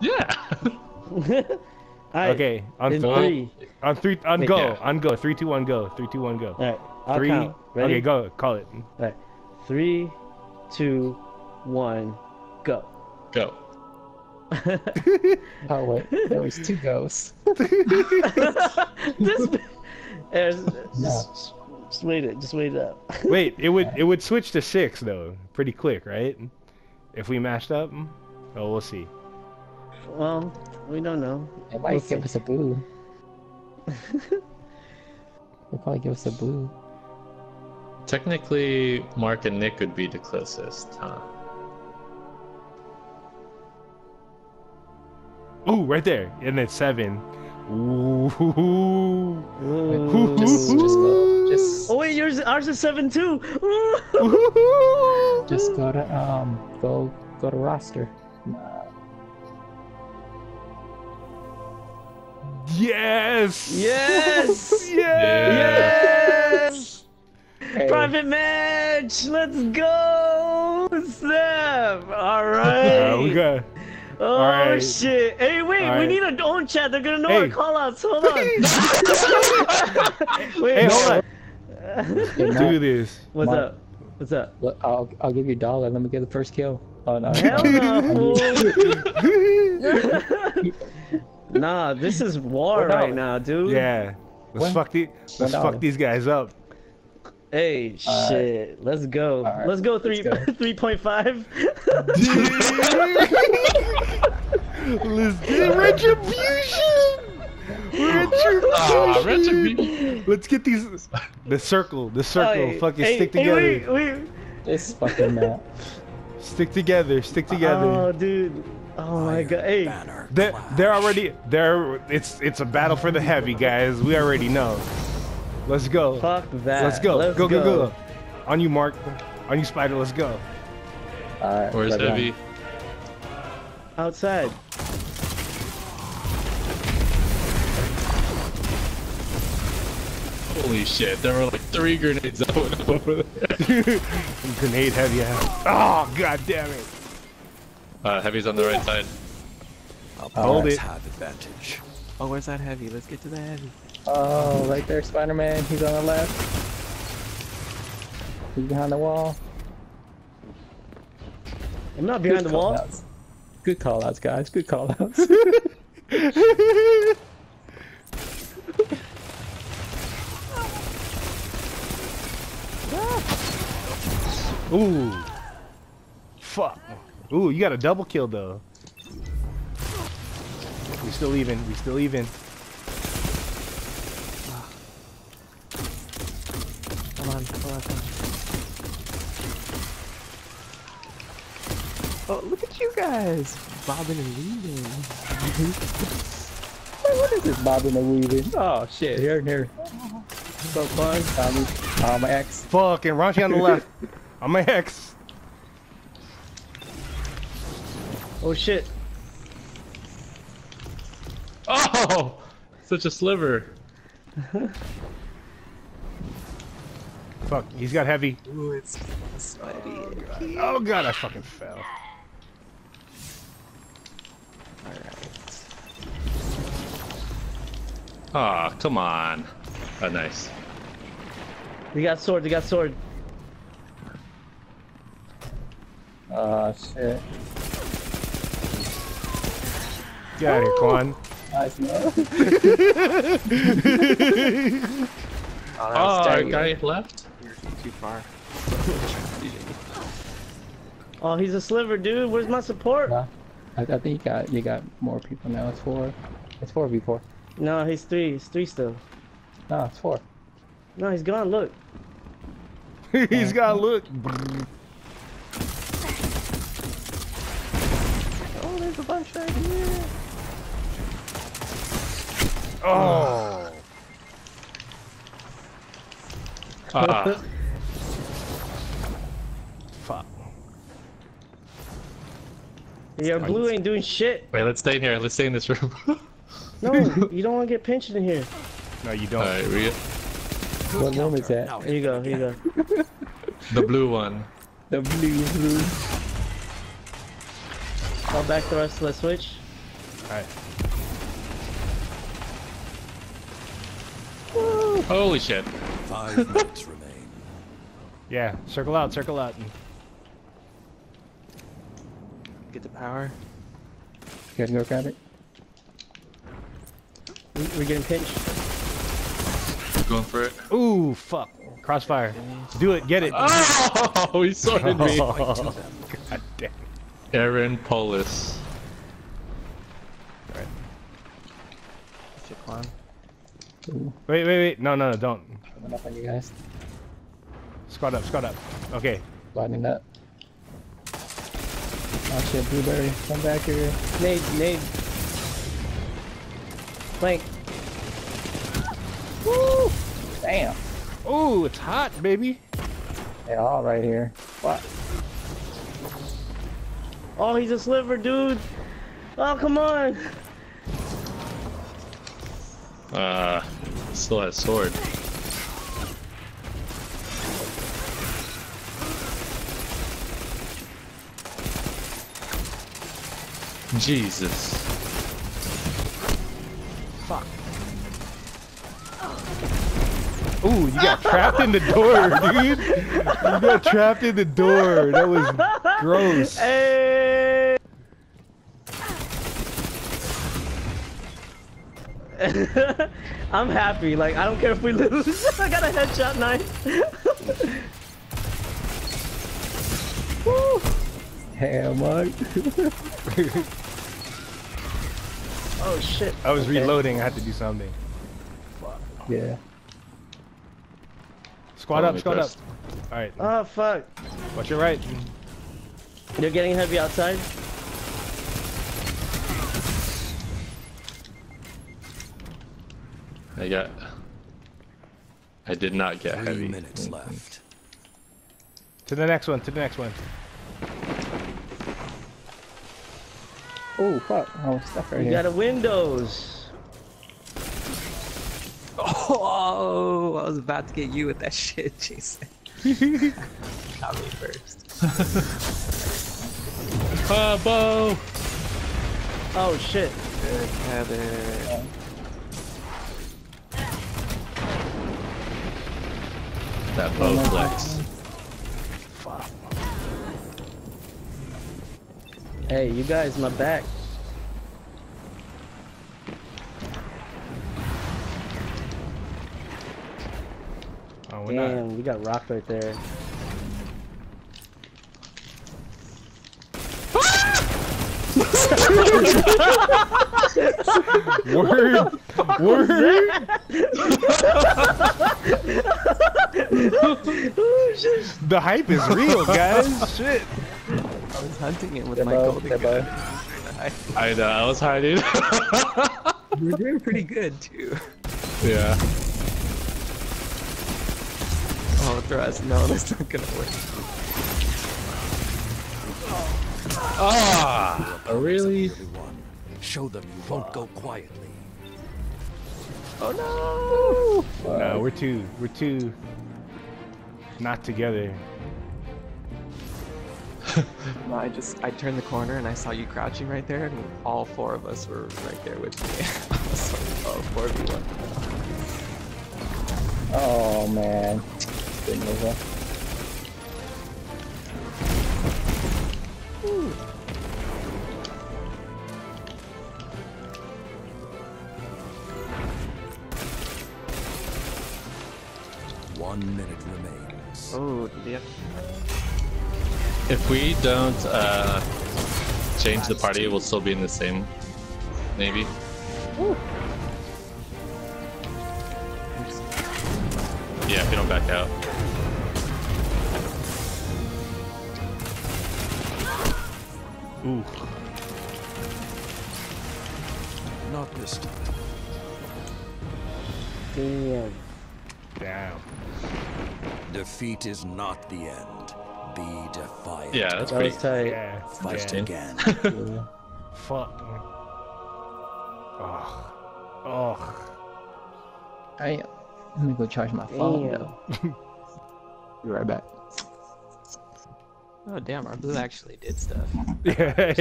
Yeah. Alright, Okay, on in three, three. on three, on Wait, go, yeah. on go. Three, two, one, go. Three, two, one, go. Alright, I'll Three. count. Ready? Okay, go. Call it. Alright, three, two, one, go. Go. Oh wait, there was two ghosts. this, There's- No. just, just wait it. Just wait it up. Wait, it would it would switch to six though, pretty quick, right? If we mashed up. Oh, we'll see. Well, we don't know. They might We'll give see. us a boo. They'll probably give us a boo. Technically, Mark and Nick would be the closest, huh? Ooh, right there, and it's seven. Ooh. Ooh. Just, just go. Just, Oh wait, yours ours is seven too. Ooh. just go to um, go go to roster. Yes. Yes. Yes. Yes. hey, Private match. Let's go. Snap. All right. Uh, we got. Oh Alright. shit! Hey, wait, we Alright. need a own chat. They're gonna know Hey. our callouts. Hold on. wait, Hey, hold hold on. hey, Matt, Do this. What's Mark. up? What's up? look, I'll I'll give you a dollar. Let me get the first kill. Oh no. Hell no. No, fool. nah, this is war Well, no. right now, dude. Yeah. Let's One- fuck the, Let's one fuck dollar. these guys up. Hey, Alright. shit. Let's go. Alright, Let's go three let's go. three point five. Let's get retribution. Retribution. Ah, retribution. Let's get these. The circle. The circle. Hey, fucking hey, stick hey, together. wait, wait. This fucking Matt. Stick together. Stick together. Oh, dude. Oh my god. Hey. They're, they're already they're it's it's a battle for the heavy guys. We already know. Let's go. Fuck that. Let's go. Let's go, go, go, On you, Mark. On you, Spider. Let's go. Alright. Where's right on. Heavy? Outside. Holy shit, there were like three grenades that went up over there. Grenade heavy ass. Oh god damn it. Uh, Heavy's on the right side. I'll hold it. have advantage. Oh, where's that heavy? Let's get to the heavy. Oh, right there, Spider-Man. He's on the left. He's behind the wall. I'm not behind the wall. Call-outs. Good call outs, guys. Good call outs. Ooh. Fuck. Ooh, you got a double kill though. We still even. We still even. Come on, come on, come on. Oh, look at you guys! Bobbing and weaving. what is this bobbing and weaving? Oh shit, here and here. So fun. Tommy. Oh, my ex. Fucking Raunchy on the left. On my X. Oh shit. Oh! Such a sliver. Fuck. He's got heavy. Ooh, it's Spidey. Oh god, I fucking fell. Alright. Ah, come on. Oh, nice. We got sword. We got sword. Oh shit. Get out of here, Quan. Nice man. Oh, that Oh, was our Jaggy. guy left? You're too far. Oh, he's a sliver, dude. Where's my support? No. I, I think you got you got more people now. It's four. It's four v four. No, he's three. He's three still. No, it's four. No, he's gone. Look. He's got look. Oh, there's a bunch right here. Oh. Ah, Fuck. Yeah, blue ain't doing shit. wait, let's stay in here. Let's stay in this room. No, you don't want to get pinched in here. No, you don't. Alright, we What room is that? Here you go. Here you go. the blue one. The blue blue. Fall back to us. Let's switch. Alright. Holy shit. Five minutes remain. Yeah, circle out, circle out. And get the power. You guys go grab it. We, we're getting pinched. Going for it. Ooh, fuck. Crossfire. Do it, get it. Oh, he sorted me. Oh, God damn. Aaron Polis. Shit, climb. Ooh, Wait, wait, wait. No, no, no, don't. coming up on you guys. Squad up, squad up. Okay. Sliding up. Oh shit, Blueberry, come back here. Nade, nade. Flank. Woo! Damn. Ooh, it's hot, baby. They all right here. What? Oh, he's a sliver, dude. Oh, come on. Uh, still has sword. Jesus. Fuck. Ooh, you got trapped in the door, dude. You got trapped in the door. That was gross. Hey. I'm happy. Like I don't care if we lose. I got a headshot knife. Woo. Damn, Mike. Oh shit. I was Okay. reloading. I had to do something. yeah. Squad up, me squad up. All right. Oh fuck. Watch your right. They're getting heavy outside. I got. I did not get Three heavy. minutes mm-hmm. left. To the next one. To the next one. Oh fuck! Oh, I was stuck right We here. got a windows. Oh, I was about to get you with that shit, Jason. Got me first. Bow. Oh shit. Good, Heather. That bow flex. Hey, you guys, my back. Oh, we're not. Damn, we got rocked right there. Word. Word. the hype is real, guys. Shit. I was hunting it with They're my both- golden they're gun. I know. I was hiding. We're doing pretty good too. yeah. Oh, thrust. No, that's not gonna work. Ah. Oh, really? Show them you won't go quietly. Oh no! No, we're two. We're too. Not together. No, I just I turned the corner and I saw you crouching right there, and all four of us were right there with me. I was like, oh, four v one. Oh man. Didn't move up. One minute remains. Oh, yep. If we don't uh, change the party, we'll still be in the same navy. Yeah, if you don't back out. Ooh. Not this time. Damn. Damn. Defeat is not the end. Be defiant. Yeah, that's That pretty. was tight. Yeah. Fight yeah. again. Fuck. Oh. Oh. I let me go charge my phone. Damn. though. Be right back. Oh damn, our blue actually did stuff. Yeah.